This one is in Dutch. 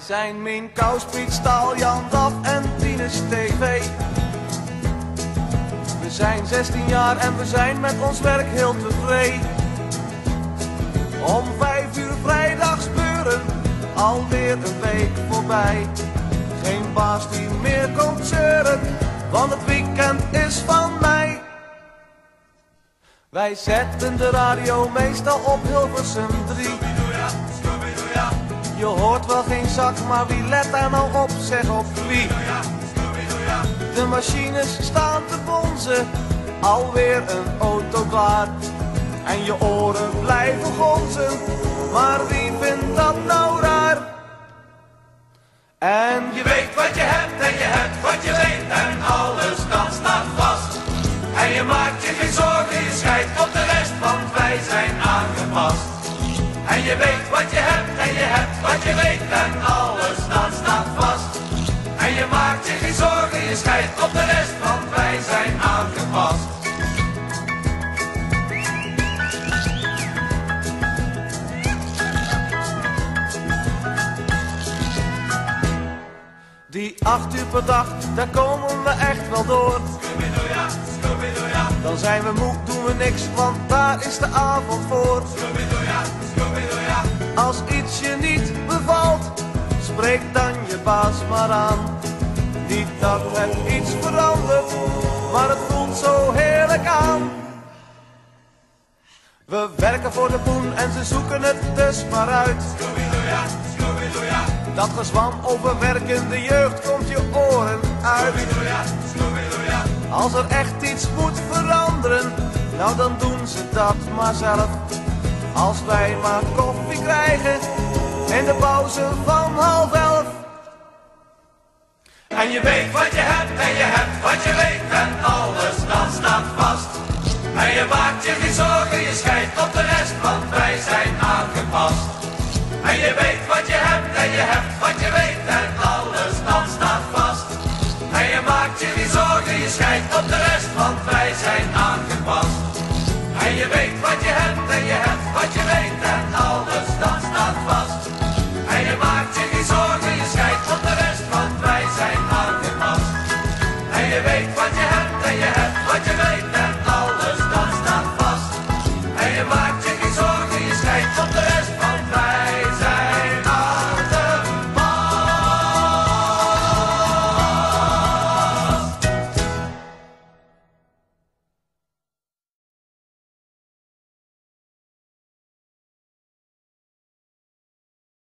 zijn Mien Kous, Jan Daf en Tinus TV. We zijn 16 jaar en we zijn met ons werk heel tevreden. Om vijf uur vrijdags beuren, alweer een week voorbij. Geen baas die meer komt zeuren, want het weekend is van mij. Wij zetten de radio meestal op Hilversum 3. Je hoort wel geen zak, maar wie let daar nou op, zeg op wie? De machines staan te bonzen, alweer een auto klaar. En je oren blijven gonzen, maar wie vindt dat nou raar? En je weet wat je hebt en je hebt wat je weet en alles dan staat vast. En je maakt je geen zorgen, je schijt op de rest, want wij zijn aangepast. En je weet wat je hebt hebt wat je weet en alles dan staat vast. En je maakt je geen zorgen, je schijt op de rest, want wij zijn aangepast. Die acht uur per dag, daar komen we echt wel door. Dan zijn we moe, doen we niks, want daar is de avond voor. Als iets je niet bevalt, spreek dan je baas maar aan. Niet dat het iets verandert, maar het voelt zo heerlijk aan. We werken voor de poen en ze zoeken het dus maar uit. Dat gezwam over werkende jeugd komt je oren uit. Als er echt iets moet veranderen, nou dan doen ze dat maar zelf. Als wij maar koffie in de pauze van half elf. En je weet wat je hebt en je hebt wat je weet en alles dan staat vast. En je maakt je geen zorgen, je schijt op de rest, want wij zijn aangepast. En je weet wat je hebt en je hebt